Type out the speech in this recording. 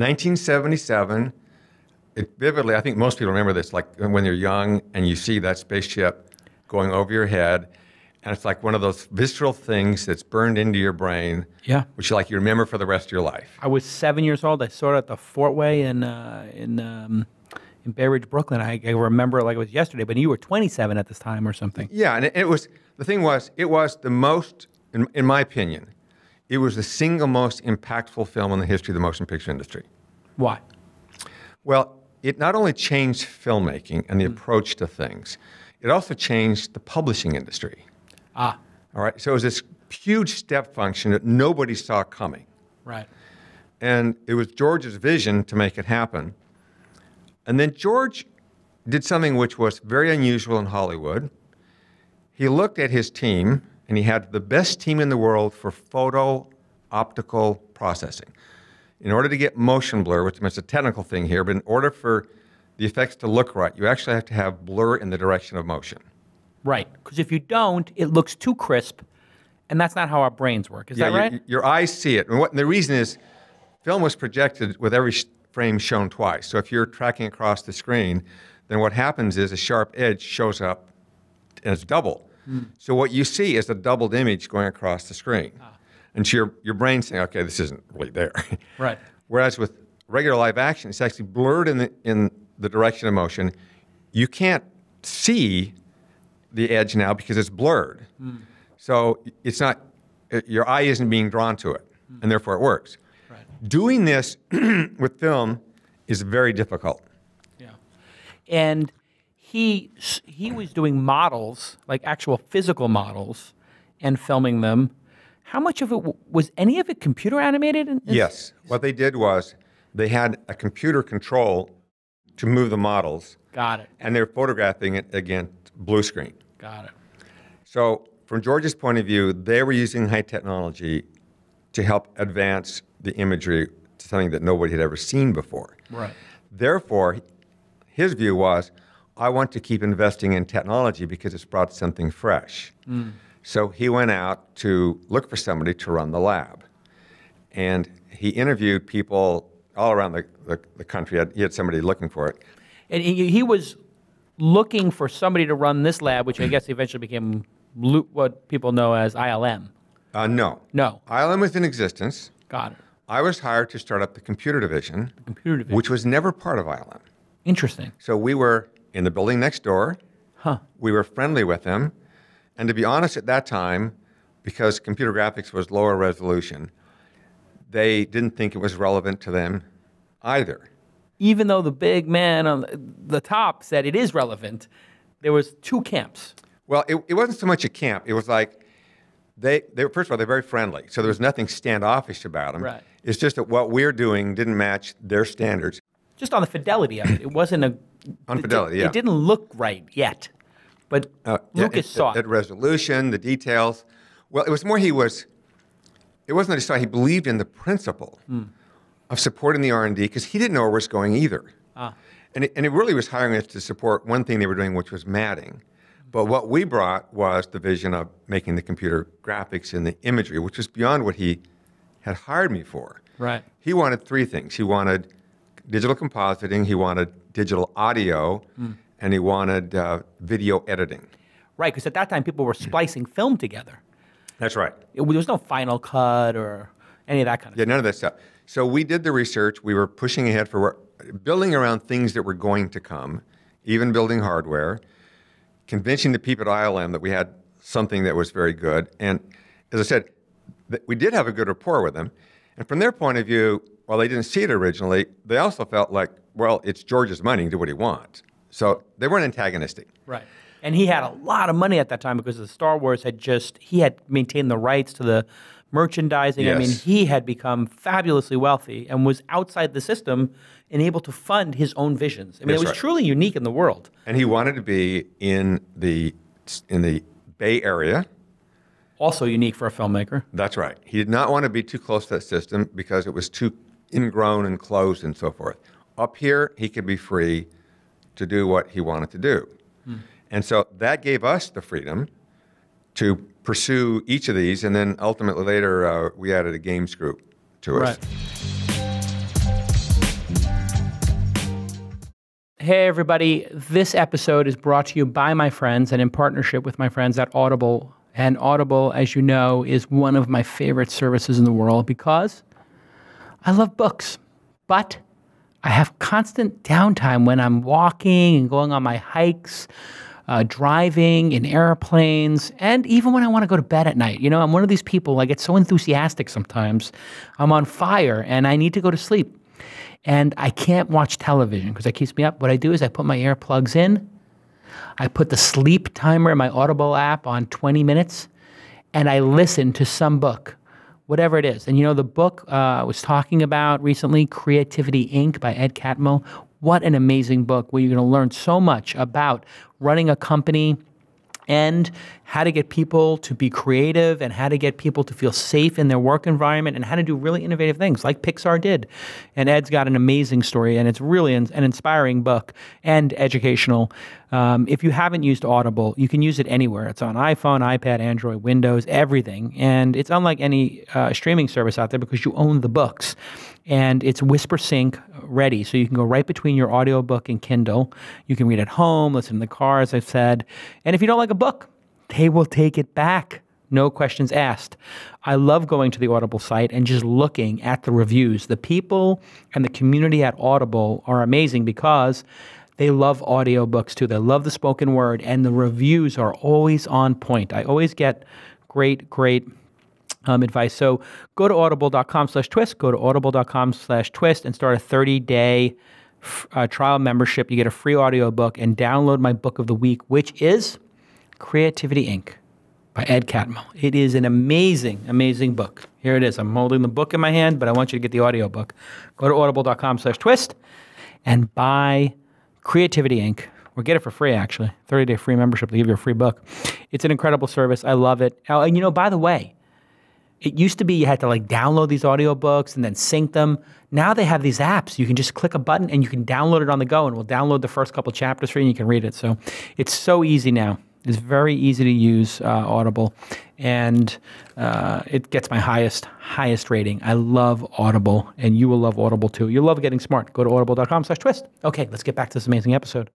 1977. It vividly, I think most people remember this, like when you're young and you see that spaceship going over your head, and it's like one of those visceral things that's burned into your brain, Yeah. which like you remember for the rest of your life. I was seven years old. I saw it at the Fortway in uh, in um, in Bay Ridge, Brooklyn. I, I remember it like it was yesterday. But you were 27 at this time or something. Yeah, and it, it was the thing was it was the most, in, in my opinion, it was the single most impactful film in the history of the motion picture industry. Why? Well, it not only changed filmmaking and the approach to things, it also changed the publishing industry. Ah, All right, so it was this huge step function that nobody saw coming. right. And it was George's vision to make it happen. And then George did something which was very unusual in Hollywood. He looked at his team, and he had the best team in the world for photo optical processing. In order to get motion blur, which is a technical thing here, but in order for the effects to look right, you actually have to have blur in the direction of motion. Right. Because if you don't, it looks too crisp, and that's not how our brains work. Is that your- right? Your, eyes see it. And, what, and the reason is film was projected with every frame shown twice. So if you're tracking across the screen, then what happens is a sharp edge shows up and it's double. Hmm. So what you see is a doubled image going across the screen. Ah. And so your, your brain's saying, okay, this isn't really there. Right. Whereas with regular live action, it's actually blurred in the, in the direction of motion. You can't see the edge now because it's blurred. So it's not, uh, your eye isn't being drawn to it, and therefore it works. Right. Doing this with film is very difficult. Yeah. And he he was doing models, like actual physical models, and filming them. How much of it was any of it computer animated? Yes. What they did was they had a computer control to move the models, Got it. and they're photographing it against blue screen. Got it. So, from George's point of view, they were using high technology to help advance the imagery to something that nobody had ever seen before. Right. Therefore, his view was, I want to keep investing in technology because it's brought something fresh. Mm. So he went out to look for somebody to run the lab. And he interviewed people all around the, the, the country. He had, he had somebody looking for it. And he, he was looking for somebody to run this lab, which I guess eventually became what people know as ILM. Uh, no. No. ILM was in existence. Got it. I was hired to start up the computer division, the Computer division. which was never part of ILM. Interesting. So we were in the building next door. Huh. We were friendly with them. And to be honest, at that time, because computer graphics was lower resolution, they didn't think it was relevant to them either. Even though the big man on the- top said it is relevant, there was two camps. Well, it, it wasn't so much a camp. It was like they, they were, first of all, they're very friendly. So there was nothing standoffish about them. Right. It's just that what we're doing didn't match their standards. Just on the fidelity of it, it wasn't a. On it- fidelity, it, yeah. didn't look right yet, but Uh, Lucas saw that resolution, the details. Well, it was more he was. It wasn't that he saw. He believed in the principle Hmm. of supporting the R and D because he didn't know where it was going either. Ah. And it, and it really was hiring us to support one thing they were doing, which was matting. But what we brought was the vision of making the computer graphics and the imagery, which was beyond what he had hired me for. Right. He wanted three things. He wanted digital compositing, he wanted digital audio, Hmm. And he wanted uh, video editing. Right, because at that time people were splicing film together. That's right. It, there was no Final Cut or any of that kind of Yeah, none of that stuff. So we did the research. We were pushing ahead for building around things that were going to come, even building hardware, convincing the people at ILM that we had something that was very good. And as I said, that we did have a good rapport with them. And from their point of view, while they didn't see it originally, they also felt like, well, it's George's money, do what he wants. So they weren't antagonistic. Right. And he had a lot of money at that time because the Star Wars had just he had maintained the rights to the merchandising. I mean, he had become fabulously wealthy and was outside the system and able to fund his own visions. I mean, That's it was right. truly unique in the world. And he wanted to be in the in the Bay Area. Also unique for a filmmaker. That's right. He did not want to be too close to that system because it was too ingrown and closed and so forth. Up here, he could be free to do what he wanted to do. And so that gave us the freedom to pursue each of these. And then ultimately later, uh, we added a games group to it. Right. Hey, everybody. This episode is brought to you by my friends and in partnership with my friends at Audible. And Audible, as you know, is one of my favorite services in the world because I love books. But I have constant downtime when I'm walking and going on my hikes, uh, driving in airplanes, and even when I want to go to bed at night. You know, I'm one of these people, I get so enthusiastic sometimes. I'm on fire and I need to go to sleep and I can't watch television because that keeps me up. What I do is I put my earplugs in, I put the sleep timer in my Audible app on 20 minutes, and I listen to some book, whatever it is. And you know, the book uh, I was talking about recently, Creativity Inc. by Ed Catmull. What an amazing book where you're going to learn so much about running a company and how to get people to be creative and how to get people to feel safe in their work environment and how to do really innovative things like Pixar did. And Ed's got an amazing story and it's really an, an inspiring book and educational. Um, if you haven't used Audible, you can use it anywhere. It's on iPhone, iPad, Android, Windows, everything. And it's unlike any uh, streaming service out there because you own the books and it's Whispersync ready. So you can go right between your audiobook and Kindle. You can read at home, listen in the car, as I've said. And if you don't like a book, they will take it back. No questions asked. I love going to the Audible site and just looking at the reviews. The people and the community at Audible are amazing because they love audiobooks too. They love the spoken word, and the reviews are always on point. I always get great, great um, advice. So go to audible.com slash twist, go to audible.com slash twist and start a 30 day uh, trial membership. You get a free audiobook and download my book of the week, which is Creativity Inc. by Ed Catmull. It is an amazing, amazing book. Here it is. I'm holding the book in my hand, but I want you to get the audiobook. Go to audible.com slash twist and buy Creativity Inc or get it for free actually 30 day free membership they give you a free book it's an incredible service i love it and you know by the way it used to be you had to like download these audiobooks and then sync them. Now they have these apps. You can just click a button and you can download it on the go and we'll download the first couple chapters for you and you can read it. So it's so easy now. It's very easy to use uh, Audible, and uh, it gets my highest highest rating. I love Audible, and you will love Audible too. You'll love getting smart. Go to audible.com/twist. Okay, let's get back to this amazing episode.